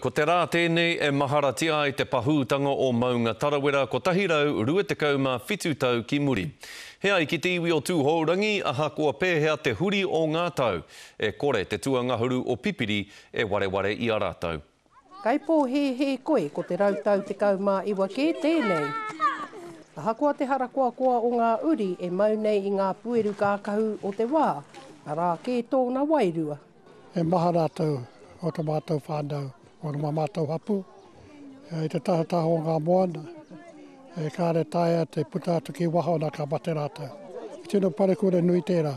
Ko te rā tēnei e maharatia ai te pahūtanga o Maunga Tarawera 127 tau ki muri. He ai ki te iwi o Tūhourangi ahakoa pēhea te huri o ngā tau, e kore te tuangahuru o Pipiri e wareware i a rātou. Kaipōhēhē koe, ko te rautau tekau mā iwa kē tēnei. Ahakoa te harakoakoa o ngā uri e mau nei i ngā pueru kākahu o te wā, arā kē tōna wairua. He maha rātou o to mātou whānau, o ma mātou hapū, i te tahataha o ngā moana, e kāre taea te puta atu ki waho na ka mate rātou. He tino parekura nui tērā.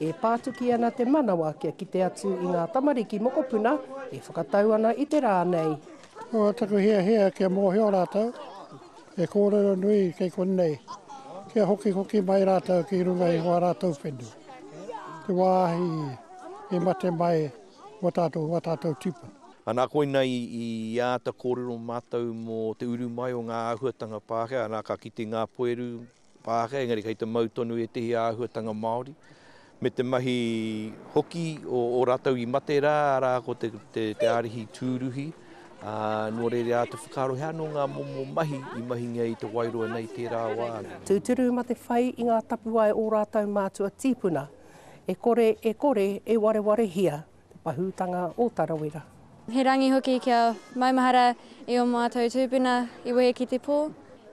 E pātuki ana te manawa kia kite atu i ngā tamariki mokopuna e whakatau ana i te rā nei. Ko taku hiahia kia mōhio rātou he kōrero nui kei konei kia hokihoki mai rātou ki runga i wā rātou whenua. Te wāhi e mate mai wā tātou, wā tātou tipu. Anā, koina i āta kōrero mātou mō te uru mai o ngā āhuatanga Pākehā, anā, ka kite ngā poiru Pākehā, engari kei te mau tonu ētehi āhuatanga Māori, me te mahi hoki o ō rātou i mate rā, arā, ko te Ārihi Tūruhi. Ā, nō reira ā te whakaaro he anō ngā momo mahi i mahingia i Te Wairoa nei tērā wā nō. Tūturu mā te whai i ngā tapuwae ō rātou mātua tīpuna, e kore e kore e warewarehia te pahūtanga o Tarawera. He rangi hoki kia maumahara i ō mātou tūpuna i wehe ki te pō.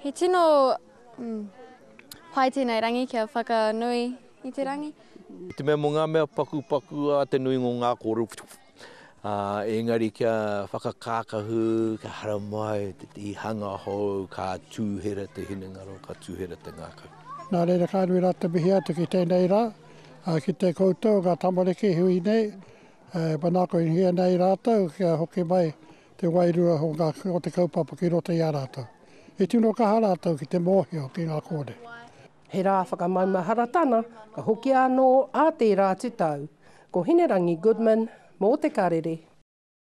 He tino pai tēnei rangi kia whakanui i te rangi. I te mea mō ngā mea pakupaku a te nuinga o ngā kōrero. Ā, engari kia whakakākahu, kia haramai te tihanga hou, ka tūhera te hinengaro, ka tūhera te ngākau. Nā reira ka nui rā te mihi atu ki tēnei rā, ā, ki te koutou ngā tamariki hui nei, e manakohia nei i rātou kia hoki mai te wairua o ngā, o te kaupapa ki roto i a rātou. I tino kaha rātou ki te mōhio ki ngā kōrero. He rā whakamaumaharatanga, ka hoki anō ā tērā atu tau. Ko Hinerangi Goodman, mō Te Karere.